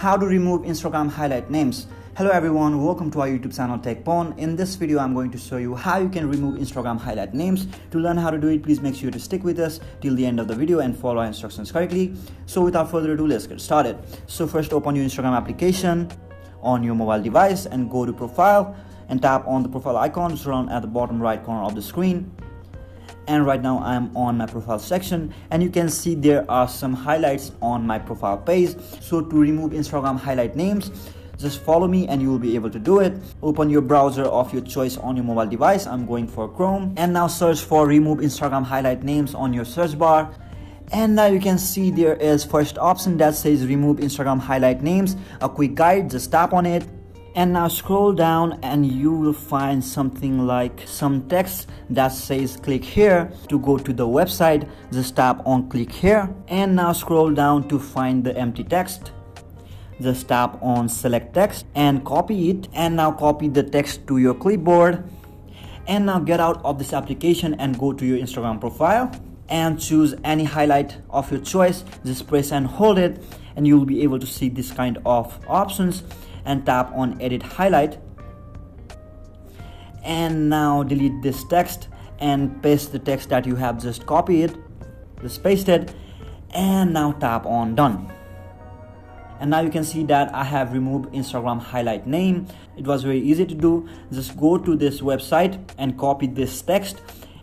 how to remove Instagram highlight names. Hello everyone, welcome to our YouTube channel TechPorn. In this video, I'm going to show you how you can remove Instagram highlight names. To learn how to do it, please make sure to stick with us till the end of the video and follow our instructions correctly. So without further ado, let's get started. So first open your Instagram application on your mobile device and go to profile and tap on the profile icon shown at the bottom right corner of the screen and right now I'm on my profile section and you can see there are some highlights on my profile page. So to remove Instagram highlight names just follow me and you will be able to do it. Open your browser of your choice on your mobile device. I'm going for chrome. And now search for remove instagram highlight names on your search bar. And now you can see there is first option that says remove instagram highlight names. A quick guide just tap on it and now scroll down and you will find something like some text that says click here to go to the website. Just tap on click here. And now scroll down to find the empty text. Just tap on select text and copy it. And now copy the text to your clipboard. And now get out of this application and go to your instagram profile and choose any highlight of your choice. Just press and hold it and you will be able to see this kind of options and tap on edit highlight. And now delete this text and paste the text that you have just copied just paste it and now tap on done. And now you can see that I have removed Instagram highlight name. It was very easy to do. Just go to this website and copy this text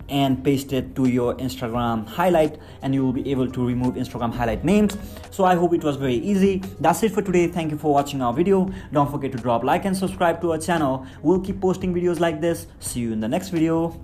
and paste it to your Instagram highlight and you will be able to remove Instagram highlight names. So I hope it was very easy. That's it for today. Thank you for watching our video. Don't forget to drop like and subscribe to our channel. We'll keep posting videos like this. See you in the next video.